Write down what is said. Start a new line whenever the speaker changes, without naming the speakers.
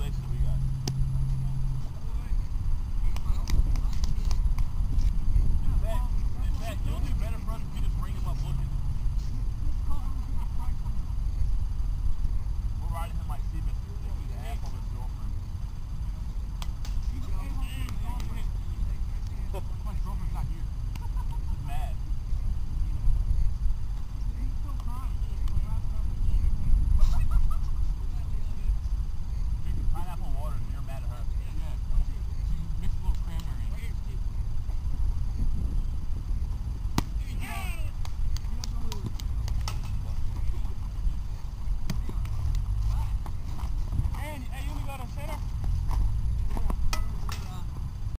legend we got.